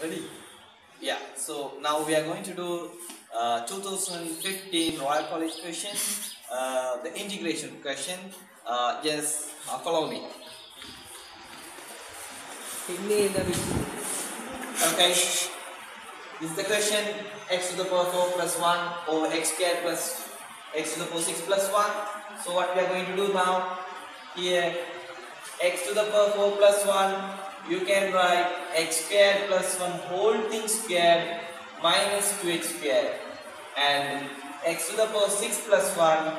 Ready? Yeah, so now we are going to do uh, 2015 Royal College question, uh, the integration question. Uh, yes, uh, follow me. Okay, this is the question x to the power 4 plus 1 over x squared plus x to the power 6 plus 1. So what we are going to do now, here x to the power 4 plus 1 you can write x squared plus 1 whole thing squared minus 2x squared and x to the power 6 plus 1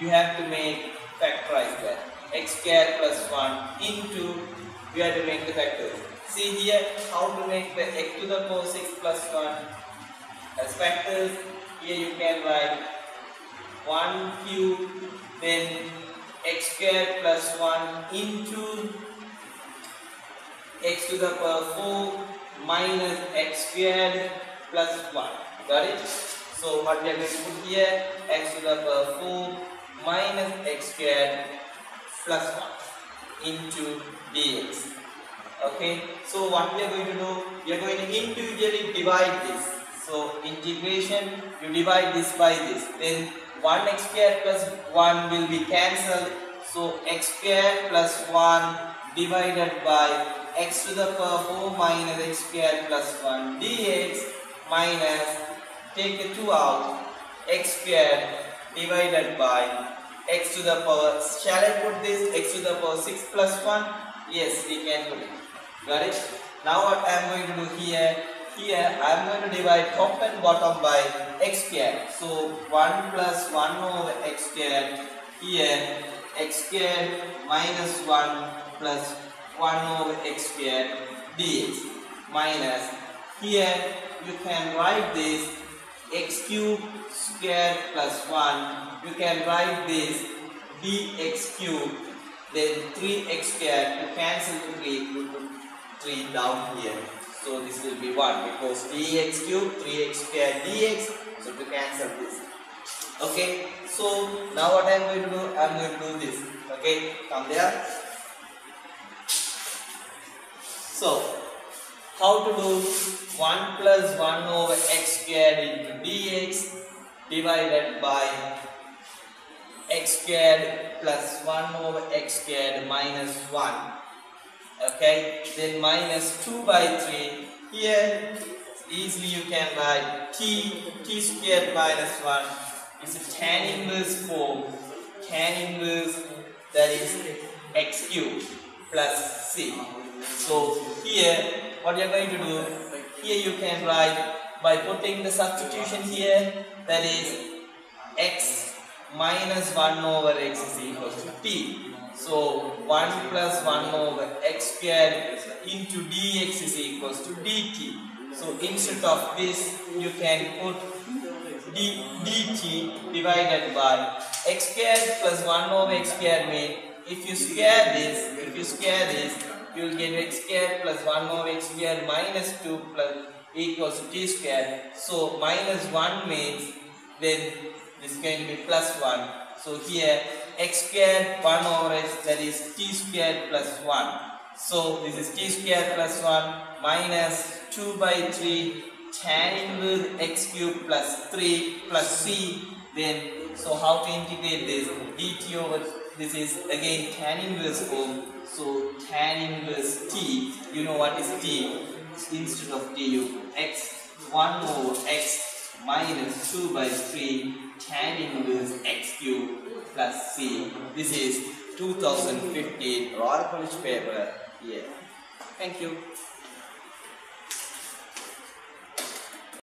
you have to make factorize that x squared plus 1 into you have to make the factors. See here how to make the x to the power 6 plus 1 as factors. Here you can write 1 cube then x squared plus 1 into x to the power 4 minus x squared plus 1. Got it? So what we are going to put here x to the power 4 minus x squared plus 1 into dx. Okay, so what we are going to do, we are going to individually divide this. So integration, you divide this by this. Then 1 x squared plus 1 will be cancelled. So x squared plus 1 divided by x to the power 4 minus x squared plus 1 dx minus, take the 2 out, x squared divided by x to the power, shall I put this x to the power 6 plus 1? Yes, we can put it. Got it? Now what I am going to do here, here I am going to divide top and bottom by x squared. So 1 plus 1 over x squared, here x squared minus 1 plus 1 over x squared dx. Minus, here you can write this x cube squared plus 1, you can write this dx cube then 3x squared. To cancel the 3 you put 3 down here. So this will be 1 because dx cube 3x squared dx. So to cancel this. Okay. So now what i am going to do? I am going to do this. Okay. Come there so how to do 1 plus 1 over x squared into dx divided by x squared plus 1 over x squared minus 1 okay? Then minus 2 by 3 here easily you can write t t squared minus 1 is a tan inverse form. Tan inverse that is x cubed plus c so here what you are going to do here you can write by putting the substitution here that is x minus 1 over x is equal to t. So 1 plus 1 over x squared into dx is equals to dt. So instead of this you can put d, dt divided by x squared plus 1 over x squared mean if you square this, if you square this you will get x square plus 1 over x square minus 2 plus equals to t square. So minus 1 means then this is going to be plus 1. So here x square 1 over x that is t square plus 1. So this is t square plus 1 minus 2 by 3 tan inverse x cube plus 3 plus c then so how to integrate this dt over this is again tan inverse form so tan inverse t you know what is t instead of you x 1 over x minus 2 by 3 tan inverse x cube plus c. This is 2015 Royal College paper. Yeah. Thank you.